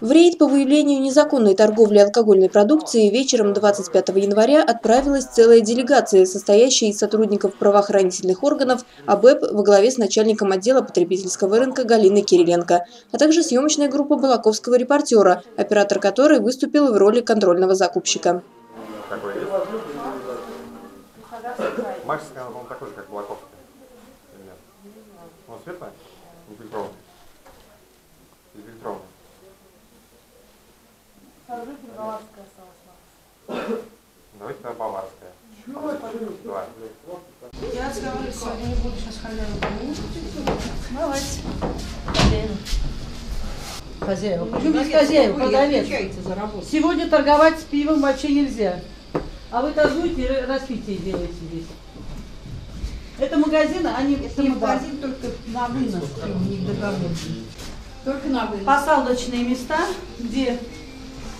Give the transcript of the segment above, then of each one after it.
В рейд по выявлению незаконной торговли алкогольной продукцией вечером 25 января отправилась целая делегация, состоящая из сотрудников правоохранительных органов АБЭП во главе с начальником отдела потребительского рынка Галиной Кириленко, а также съемочная группа балаковского репортера, оператор которой выступил в роли контрольного закупщика. Макс. Давайте тогда баварская. Давай. Я разговариваю сегодня не буду, сейчас хозяин. Давайте. Хозяин. Хозяева. Почему без хозяева? Продавец. Сегодня торговать с пивом вообще нельзя. А вы торгуете и распитие делаете здесь. Это магазин, а не Это магазин только на вынос, у них договор. Только на вынос. Посадочные места, где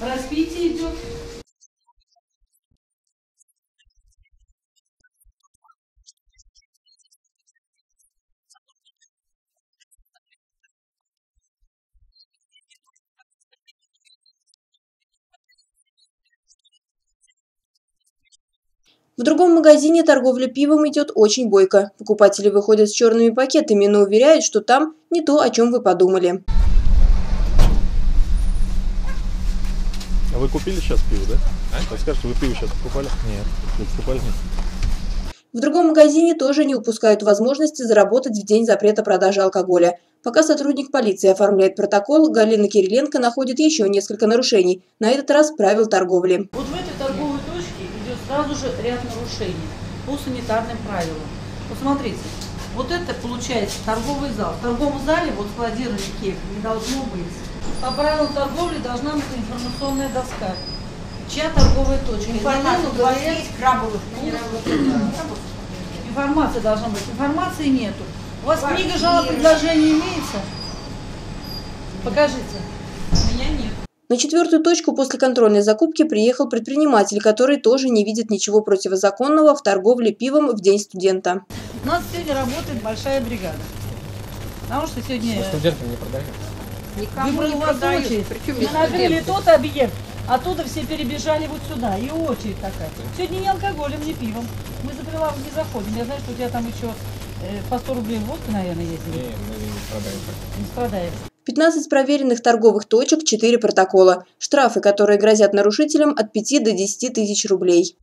распитие идет. В другом магазине торговля пивом идет очень бойко. Покупатели выходят с черными пакетами, но уверяют, что там не то, о чем вы подумали. Вы купили сейчас пиво, да? А? Вы скажете, вы пиво сейчас покупали? Нет. Не покупали? Нет. В другом магазине тоже не упускают возможности заработать в день запрета продажи алкоголя. Пока сотрудник полиции оформляет протокол, Галина Кириленко находит еще несколько нарушений, на этот раз правил торговли. Вот в этой торговой точке идет сразу же ряд нарушений по санитарным правилам. Вот смотрите, вот это получается торговый зал. В торговом зале вот складирование кек не должно быть. По правилам торговли должна быть информационная доска. Чья торговая точка? Информация, говорят, есть крабовых Информации должна быть. Информации нету. У вас Квартиры. книга жалоб предложений имеется? Покажите. У меня нет. На четвертую точку после контрольной закупки приехал предприниматель, который тоже не видит ничего противозаконного в торговле пивом в день студента. У нас сегодня работает большая бригада. Потому что сегодня Студентам не продают. Никому не продают. Причем Мы накрыли тот объект, оттуда все перебежали вот сюда. И очередь такая. Сегодня не алкоголем, не пивом. Мы за прилавок не заходим. Я знаю, что у тебя там еще э, по 100 рублей водка, наверное, есть. Не, мы не продаем. Не страдаешь. 15 проверенных торговых точек, 4 протокола. Штрафы, которые грозят нарушителям от 5 до 10 тысяч рублей.